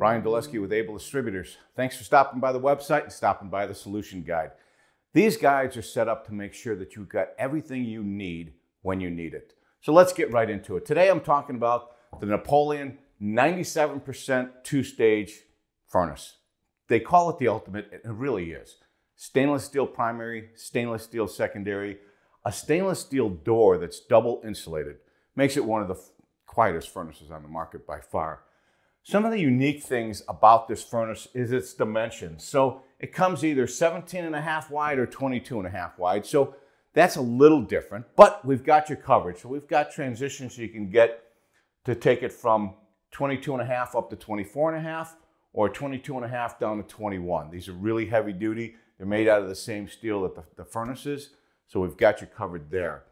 Brian Dulesky with Able Distributors. Thanks for stopping by the website and stopping by the solution guide. These guides are set up to make sure that you've got everything you need when you need it. So let's get right into it. Today I'm talking about the Napoleon 97% two-stage furnace. They call it the ultimate, it really is. Stainless steel primary, stainless steel secondary, a stainless steel door that's double insulated. Makes it one of the quietest furnaces on the market by far. Some of the unique things about this furnace is its dimensions. So it comes either 17 and a half wide or 22 and a half wide. So that's a little different, but we've got your coverage. So we've got transitions you can get to take it from 22 and a half up to 24 and a half or 22 and a half down to 21. These are really heavy duty. They're made out of the same steel that the, the furnace is. So we've got you covered there.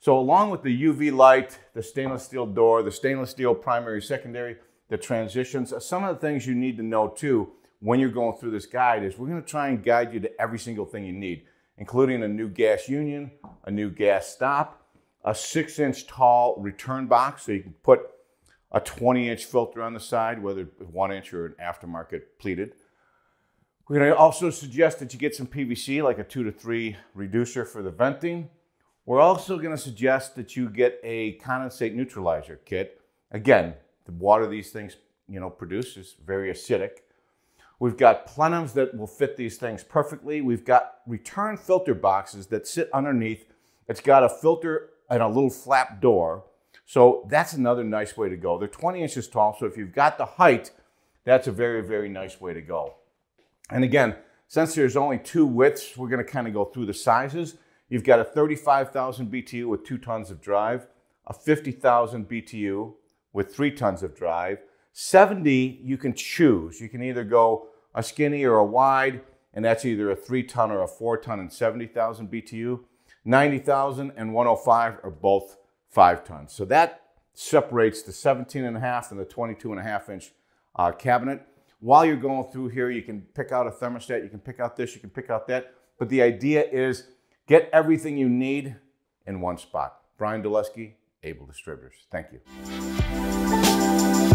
So along with the UV light, the stainless steel door, the stainless steel primary, secondary, the transitions, some of the things you need to know too when you're going through this guide is we're gonna try and guide you to every single thing you need, including a new gas union, a new gas stop, a six inch tall return box so you can put a 20 inch filter on the side, whether one inch or an aftermarket pleated. We're going to also suggest that you get some PVC, like a two to three reducer for the venting. We're also going to suggest that you get a condensate neutralizer kit. Again, the water these things you know produce is very acidic. We've got plenums that will fit these things perfectly. We've got return filter boxes that sit underneath. It's got a filter and a little flap door so that's another nice way to go. They're 20 inches tall, so if you've got the height, that's a very, very nice way to go. And again, since there's only two widths, we're gonna kind of go through the sizes. You've got a 35,000 BTU with two tons of drive, a 50,000 BTU with three tons of drive. 70, you can choose. You can either go a skinny or a wide, and that's either a three ton or a four ton and 70,000 BTU. 90,000 and 105 are both five tons. So that separates the 17 and a half and the 22 and a half inch uh, cabinet. While you're going through here, you can pick out a thermostat, you can pick out this, you can pick out that. But the idea is get everything you need in one spot. Brian Dulesky, Able Distributors. Thank you.